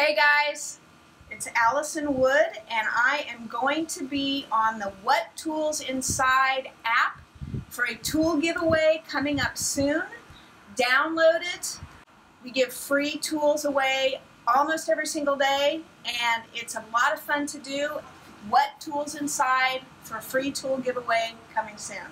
Hey guys, it's Allison Wood and I am going to be on the What Tools Inside app for a tool giveaway coming up soon. Download it. We give free tools away almost every single day and it's a lot of fun to do. What Tools Inside for a free tool giveaway coming soon.